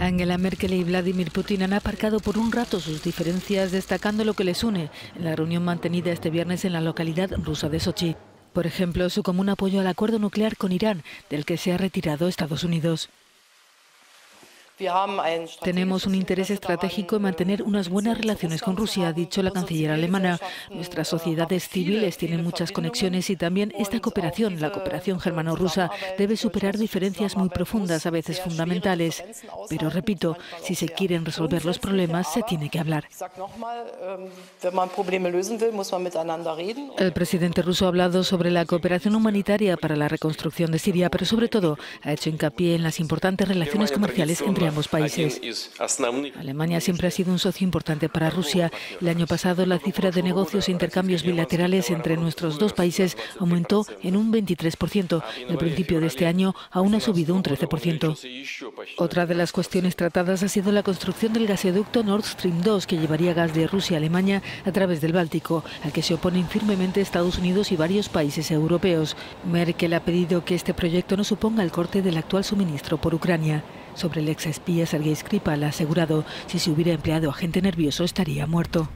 Angela Merkel y Vladimir Putin han aparcado por un rato sus diferencias, destacando lo que les une en la reunión mantenida este viernes en la localidad rusa de Sochi. Por ejemplo, su común apoyo al acuerdo nuclear con Irán, del que se ha retirado Estados Unidos. Tenemos un interés estratégico en mantener unas buenas relaciones con Rusia, ha dicho la canciller alemana. Nuestras sociedades civiles tienen muchas conexiones y también esta cooperación, la cooperación germano-rusa, debe superar diferencias muy profundas, a veces fundamentales. Pero repito, si se quieren resolver los problemas, se tiene que hablar. El presidente ruso ha hablado sobre la cooperación humanitaria para la reconstrucción de Siria, pero sobre todo ha hecho hincapié en las importantes relaciones comerciales entre ambos países. Alemania siempre ha sido un socio importante para Rusia. El año pasado la cifra de negocios e intercambios bilaterales entre nuestros dos países aumentó en un 23%. El principio de este año aún ha subido un 13%. Otra de las cuestiones tratadas ha sido la construcción del gasoducto Nord Stream 2 que llevaría gas de Rusia a Alemania a través del Báltico, al que se oponen firmemente Estados Unidos y varios países europeos. Merkel ha pedido que este proyecto no suponga el corte del actual suministro por Ucrania. Sobre el ex espía Sergei Skripal ha asegurado si se hubiera empleado agente nervioso estaría muerto.